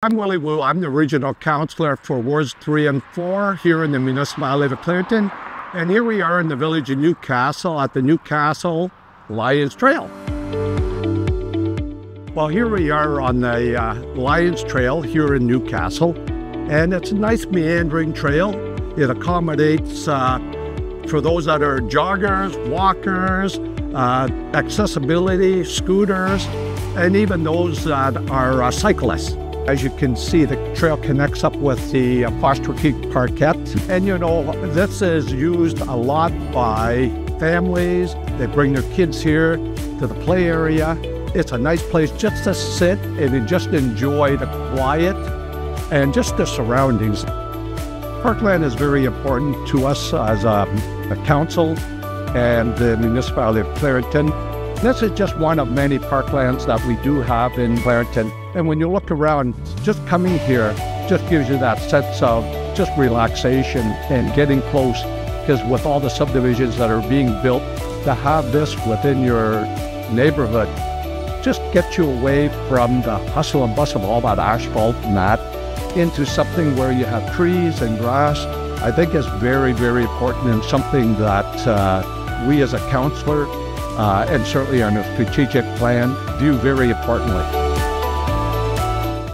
I'm Willie Woo. I'm the regional councillor for Wards 3 and 4 here in the municipality of Clarington. And here we are in the village of Newcastle at the Newcastle Lions Trail. Well, here we are on the uh, Lions Trail here in Newcastle. And it's a nice meandering trail. It accommodates uh, for those that are joggers, walkers, uh, accessibility, scooters, and even those that are uh, cyclists. As you can see, the trail connects up with the uh, Foster Creek Parkette. And you know, this is used a lot by families. They bring their kids here to the play area. It's a nice place just to sit and just enjoy the quiet and just the surroundings. Parkland is very important to us as a, a council and the municipality of Clarington. This is just one of many parklands that we do have in Clarington. And when you look around, just coming here just gives you that sense of just relaxation and getting close. Because with all the subdivisions that are being built, to have this within your neighborhood just gets you away from the hustle and bustle of all that asphalt and that into something where you have trees and grass. I think is very, very important and something that uh, we as a councillor uh, Uh, and certainly on a strategic plan view very importantly.